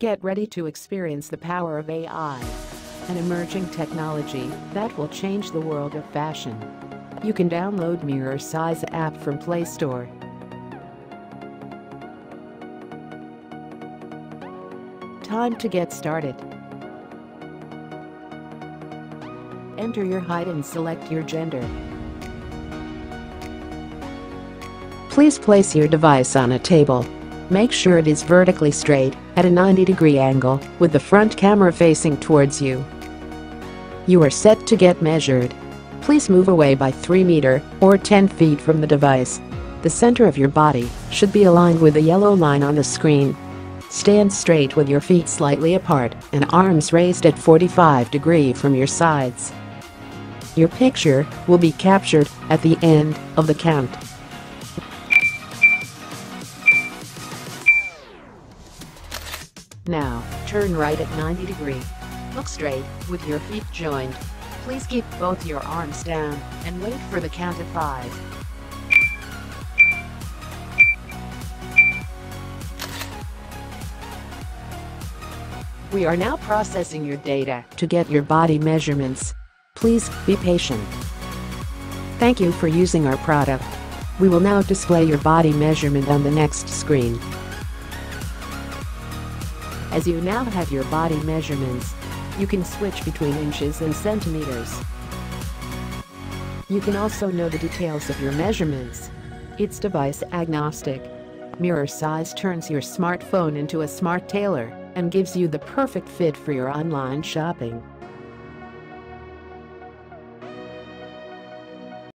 Get ready to experience the power of AI, an emerging technology that will change the world of fashion. You can download Mirrorsize app from Play Store. Time to get started. Enter your height and select your gender. Please place your device on a table. Make sure it is vertically straight, at a 90 degree angle, with the front camera facing towards you. You are set to get measured. Please move away by 3 meter or 10 feet from the device. The center of your body should be aligned with the yellow line on the screen. Stand straight with your feet slightly apart and arms raised at 45 degree from your sides. Your picture will be captured at the end of the count. Now, turn right at 90 degree. Look straight, with your feet joined. Please keep both your arms down and wait for the count of 5. We are now processing your data to get your body measurements. Please be patient. Thank you for using our product. We will now display your body measurement on the next screen. As you now have your body measurements, you can switch between inches and centimeters. You can also know the details of your measurements. It's device agnostic. Mirrorsize turns your smartphone into a smart tailor and gives you the perfect fit for your online shopping.